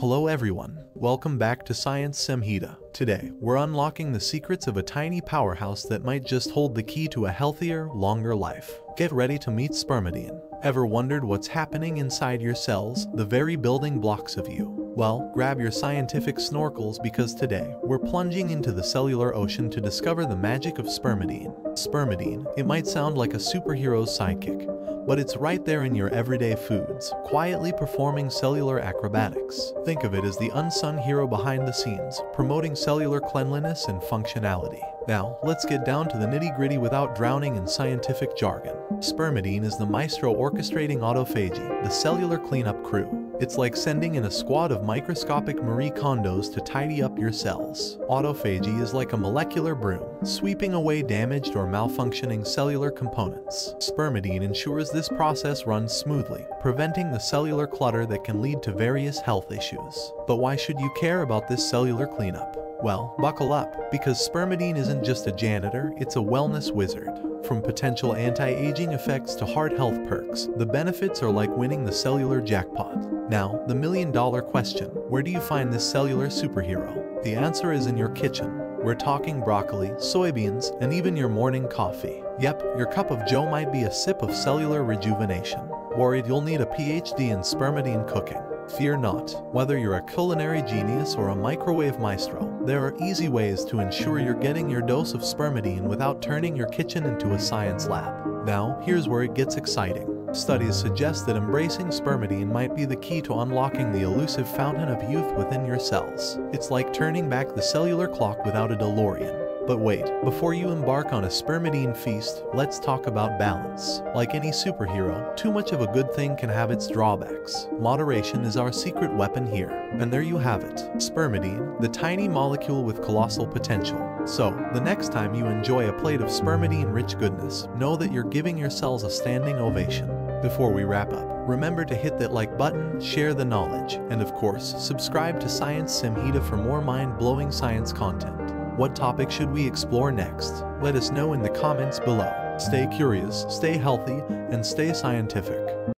Hello everyone, welcome back to Science Samhita. Today, we're unlocking the secrets of a tiny powerhouse that might just hold the key to a healthier, longer life. Get ready to meet spermidine. Ever wondered what's happening inside your cells, the very building blocks of you? Well, grab your scientific snorkels because today, we're plunging into the cellular ocean to discover the magic of spermidine. Spermidine, it might sound like a superhero's sidekick, but it's right there in your everyday foods, quietly performing cellular acrobatics. Think of it as the unsung hero behind the scenes, promoting cellular cleanliness and functionality. Now, let's get down to the nitty-gritty without drowning in scientific jargon. Spermidine is the maestro orchestrating autophagy, the cellular cleanup crew. It's like sending in a squad of microscopic Marie Kondos to tidy up your cells. Autophagy is like a molecular broom, sweeping away damaged or malfunctioning cellular components. Spermidine ensures this process runs smoothly, preventing the cellular clutter that can lead to various health issues. But why should you care about this cellular cleanup? Well, buckle up, because spermidine isn't just a janitor, it's a wellness wizard. From potential anti-aging effects to heart health perks, the benefits are like winning the cellular jackpot. Now, the million dollar question, where do you find this cellular superhero? The answer is in your kitchen. We're talking broccoli, soybeans, and even your morning coffee. Yep, your cup of joe might be a sip of cellular rejuvenation. Worried you'll need a PhD in spermidine cooking? Fear not. Whether you're a culinary genius or a microwave maestro, there are easy ways to ensure you're getting your dose of spermidine without turning your kitchen into a science lab. Now, here's where it gets exciting. Studies suggest that embracing spermidine might be the key to unlocking the elusive fountain of youth within your cells. It's like turning back the cellular clock without a DeLorean. But wait, before you embark on a spermidine feast, let's talk about balance. Like any superhero, too much of a good thing can have its drawbacks. Moderation is our secret weapon here. And there you have it, spermidine, the tiny molecule with colossal potential. So, the next time you enjoy a plate of spermidine-rich goodness, know that you're giving your cells a standing ovation. Before we wrap up, remember to hit that like button, share the knowledge, and of course, subscribe to Science Samhita for more mind-blowing science content. What topic should we explore next? Let us know in the comments below. Stay curious, stay healthy, and stay scientific.